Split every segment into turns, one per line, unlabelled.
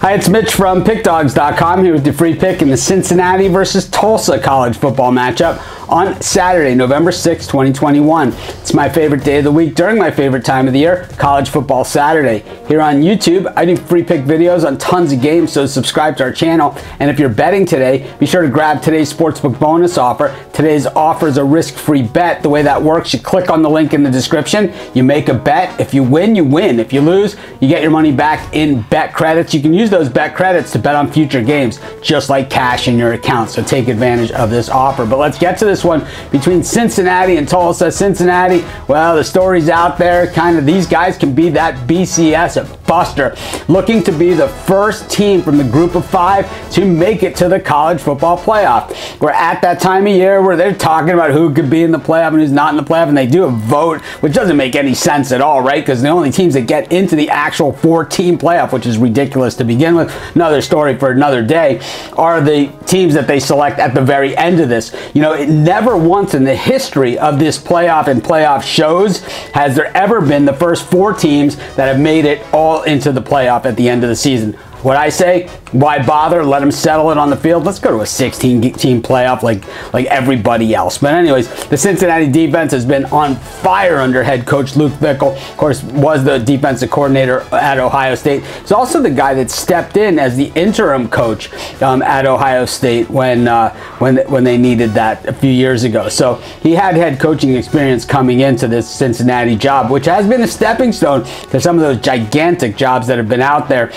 Hi, it's Mitch from PickDawgz.com here with the free pick in the Cincinnati versus Tulsa college football matchup on Saturday, November 6, 2021. It's my favorite day of the week during my favorite time of the year, College Football Saturday. Here on YouTube, I do free pick videos on tons of games, so subscribe to our channel. And if you're betting today, be sure to grab today's sportsbook bonus offer. Today's offer is a risk-free bet. The way that works, you click on the link in the description, you make a bet. If you win, you win. If you lose, you get your money back in bet credits. You can use those bet credits to bet on future games, just like cash in your account. So take advantage of this offer. But let's get to this one between Cincinnati and Tulsa. Cincinnati, well, the story's out there. Kind of these guys can be that BCS buster, looking to be the first team from the group of five to make it to the college football playoff. We're at that time of year where they're talking about who could be in the playoff and who's not in the playoff, and they do a vote, which doesn't make any sense at all, right? Because the only teams that get into the actual four-team playoff, which is ridiculous to begin with, another story for another day, are the teams that they select at the very end of this. You know, it never once in the history of this playoff and playoff shows has there ever been the first four teams that have made it all into the playoff at the end of the season. What I say, why bother? Let them settle it on the field. Let's go to a 16 team playoff like like everybody else. But anyways, the Cincinnati defense has been on fire under head coach Luke Fickell. Of course, was the defensive coordinator at Ohio State. He's also the guy that stepped in as the interim coach um, at Ohio State when uh, when when they needed that a few years ago. So he had head coaching experience coming into this Cincinnati job, which has been a stepping stone to some of those gigantic jobs that have been out there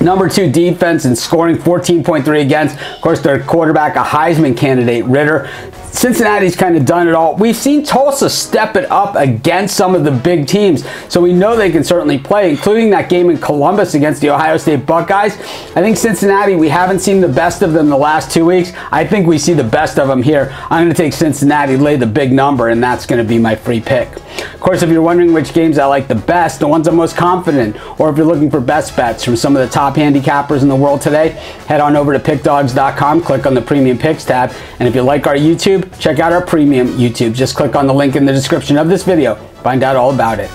Number two defense and scoring 14.3 against. Of course, their quarterback, a Heisman candidate, Ridder. Cincinnati's kind of done it all. We've seen Tulsa step it up against some of the big teams, so we know they can certainly play, including that game in Columbus against the Ohio State Buckeyes. I think Cincinnati, we haven't seen the best of them the last two weeks. I think we see the best of them here. I'm going to take Cincinnati, lay the big number, and that's going to be my free pick. Of course, if you're wondering which games I like the best, the ones I'm most confident, or if you're looking for best bets from some of the top handicappers in the world today, head on over to pickdawgz.com, click on the premium picks tab, and if you like our YouTube, check out our premium YouTube. Just click on the link in the description of this video. Find out all about it.